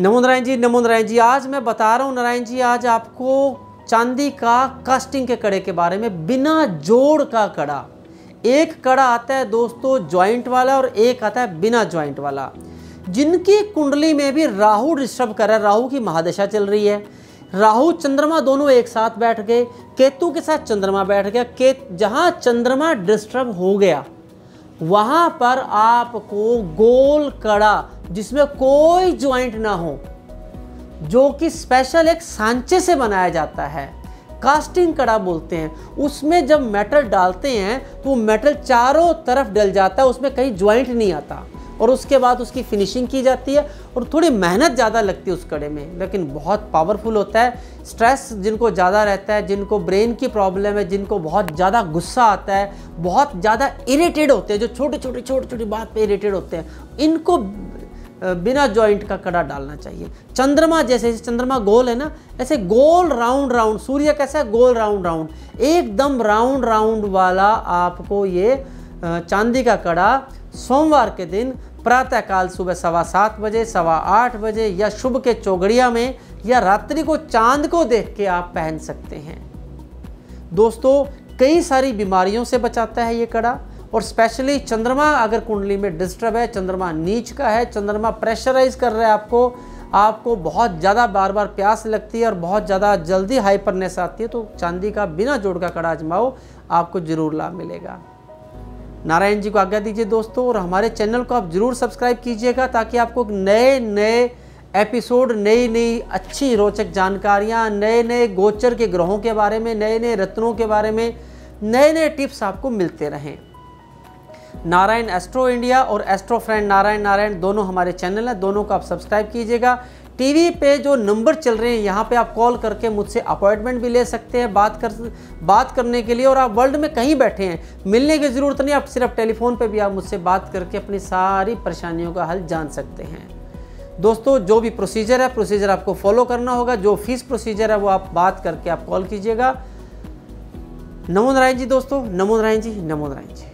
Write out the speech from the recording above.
नमो नारायण जी नमो नारायण जी, आज मैं बता रहा हूँ, नारायण जी, आज आपको चांदी का कास्टिंग के कड़े के बारे में, बिना जोड़ का कड़ा। एक कड़ा आता है दोस्तों ज्वाइंट वाला, और एक आता है बिना ज्वाइंट वाला। जिनकी कुंडली में भी राहु डिस्टर्ब कर रहा है, राहु की महादशा चल रही है। राहु, चंद्रमा दोनों एक साथ बैठ गए, केतु के साथ चंद्रमा बैठ गया, के जहाँ चंद्रमा डिस्टर्ब हो गया वहाँ पर आपको गोल कड़ा, जिसमें कोई ज्वाइंट ना हो, जो कि स्पेशल एक सांचे से बनाया जाता है कास्टिंग कड़ा बोलते हैं। उसमें जब मेटल डालते हैं तो मेटल चारों तरफ़ डल जाता है, उसमें कहीं ज्वाइंट नहीं आता। और उसके बाद उसकी फिनिशिंग की जाती है और थोड़ी मेहनत ज़्यादा लगती है उस कड़े में, लेकिन बहुत पावरफुल होता है। स्ट्रेस जिनको ज़्यादा रहता है, जिनको ब्रेन की प्रॉब्लम है, जिनको बहुत ज़्यादा गुस्सा आता है, बहुत ज़्यादा इरिटेड होते हैं, जो छोटे छोटे छोटी छोटी बात पे इरिटेड होते हैं, इनको बिना जॉइंट का कड़ा डालना चाहिए। चंद्रमा जैसे चंद्रमा गोल है ना, ऐसे गोल राउंड राउंड सूर्य कैसा है? गोल राउंड राउंड एकदम राउंड राउंड वाला आपको ये चांदी का कड़ा सोमवार के दिन प्रातःकाल सुबह सवा सात बजे, सवा आठ बजे या शुभ के चौगड़िया में या रात्रि को चाँद को देख के आप पहन सकते हैं। दोस्तों, कई सारी बीमारियों से बचाता है ये कड़ा और स्पेशली चंद्रमा अगर कुंडली में डिस्टर्ब है, चंद्रमा नीच का है, चंद्रमा प्रेशराइज कर रहा है आपको आपको बहुत ज़्यादा बार बार प्यास लगती है और बहुत ज़्यादा जल्दी हाइपरनेस आती है तो चांदी का बिना जोड़ का कड़ा आजमाओ, आपको ज़रूर लाभ मिलेगा। नारायण जी को आज्ञा दीजिए दोस्तों, और हमारे चैनल को आप ज़रूर सब्सक्राइब कीजिएगा ताकि आपको नए नए एपिसोड नई नई अच्छी रोचक जानकारियाँ नए नए गोचर के ग्रहों के बारे में नए नए रत्नों के बारे में नए नए टिप्स आपको मिलते रहें। नारायण एस्ट्रो इंडिया और एस्ट्रो फ्रेंड नारायण नारायण दोनों हमारे चैनल हैं, दोनों को आप सब्सक्राइब कीजिएगा। टीवी पे जो नंबर चल रहे हैं, यहाँ पे आप कॉल करके मुझसे अपॉइंटमेंट भी ले सकते हैं बात कर, बात करने के लिए, और आप वर्ल्ड में कहीं बैठे हैं, मिलने की ज़रूरत नहीं, आप सिर्फ़ टेलीफोन पे भी आप मुझसे बात करके अपनी सारी परेशानियों का हल जान सकते हैं। दोस्तों, जो भी प्रोसीजर है प्रोसीजर आपको फॉलो करना होगा, जो फ़ीस प्रोसीजर है, वो आप बात करके आप कॉल कीजिएगा। नमो नारायण जी दोस्तों नमो नारायण जी नमो नारायण जी।